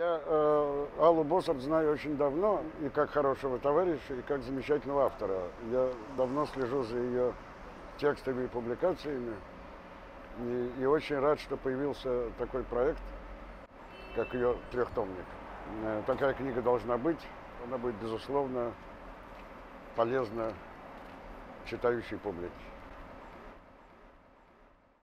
Я э, Аллу Босов знаю очень давно, и как хорошего товарища, и как замечательного автора. Я давно слежу за ее текстами и публикациями, и, и очень рад, что появился такой проект, как ее трехтомник. Э, такая книга должна быть, она будет, безусловно, полезна читающей публике.